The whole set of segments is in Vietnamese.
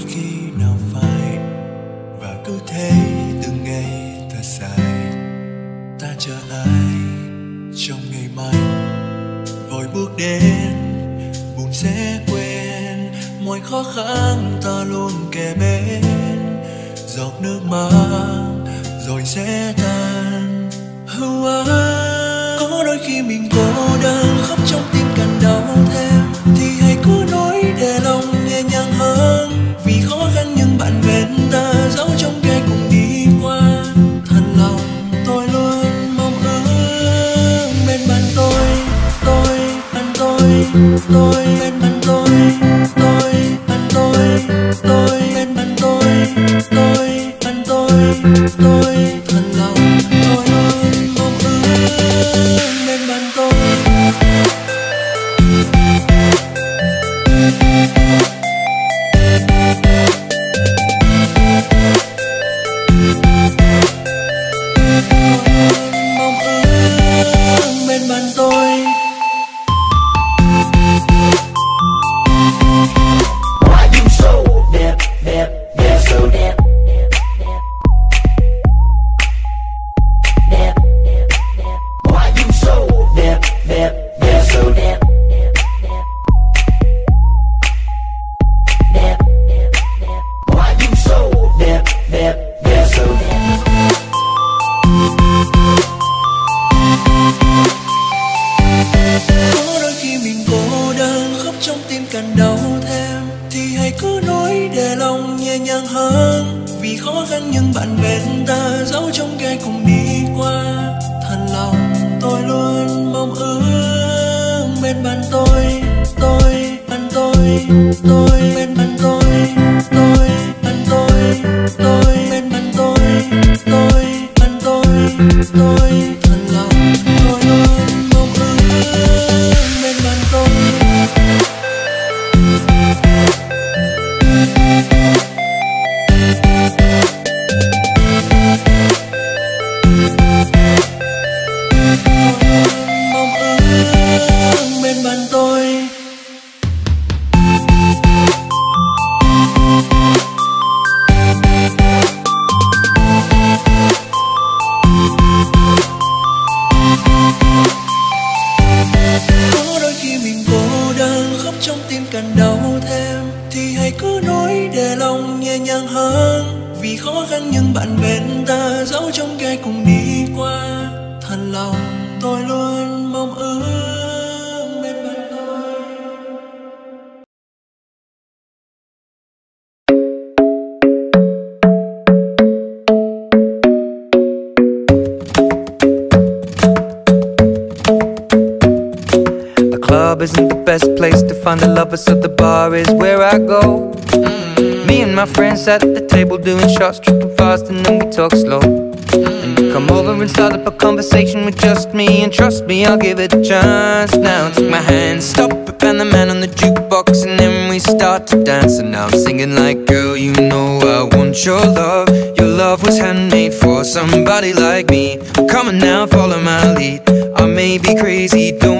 biết khi nào phải. Và cứ thế từng ngày ta dài, ta chờ ai trong ngày mai. Vội bước đến, buồn sẽ quên, mọi khó khăn ta luôn kề bên. Giọt nước mắt rồi sẽ tan hữu ái những nhưng bạn bên ta dẫu trong gai cùng đi qua. Thật lòng, tôi luôn mong ước bên bạn tôi tôi, bạn tôi tôi bên bạn tôi tôi bạn tôi tôi bên bạn tôi tôi bạn tôi tôi. Nhàng hơn vì khó khăn nhưng bạn bên ta dẫu trong gai cùng đi qua thật lòng tôi luôn mong ước bên bạn tôi The club isn't the best place to find a lover, so the bar is where I go. Mm. Me and my friends at the table doing shots, tripping fast, and then we talk slow. And you come over and start up a conversation with just me, and trust me, I'll give it a chance. Now take my hand, stop it, and the man on the jukebox, and then we start to dance. And now I'm singing like, girl, you know I want your love. Your love was handmade for somebody like me. Come on now, follow my lead. I may be crazy, don't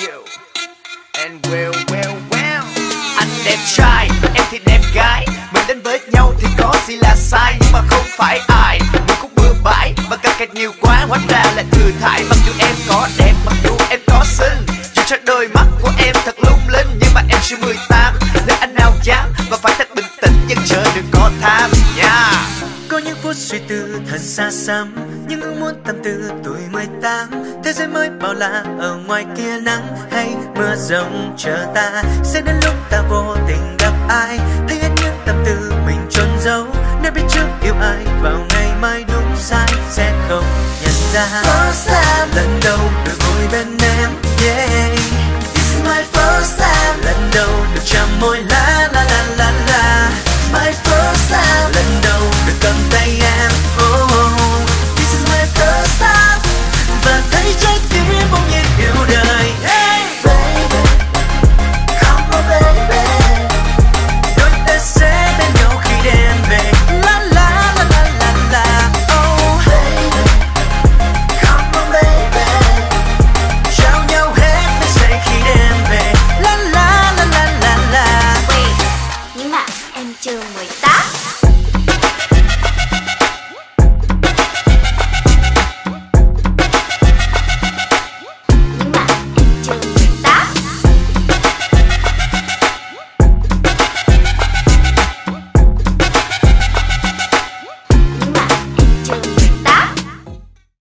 You. And well, well, well Anh đẹp trai, em thì đẹp gái. Mình đến với nhau thì có gì là sai Nhưng mà không phải ai. Mình cũng bừa bãi và căng kẹt nhiều quá Hóa ra là thừa thải. Mặc dù em có đẹp Mặc dù em có xinh Dù cho đôi mắt của em thật lung linh Nhưng mà em chưa 18 Nên anh nào dám Và phải thật bình tĩnh Nhưng chờ đừng có tham nha Có những phút suy tư thật xa xăm Nhưng ước muốn tâm tư tuổi 18 Thế giới mới bao la, ở ngoài kia nắng hay mưa rông chờ ta. Sẽ đến lúc ta vô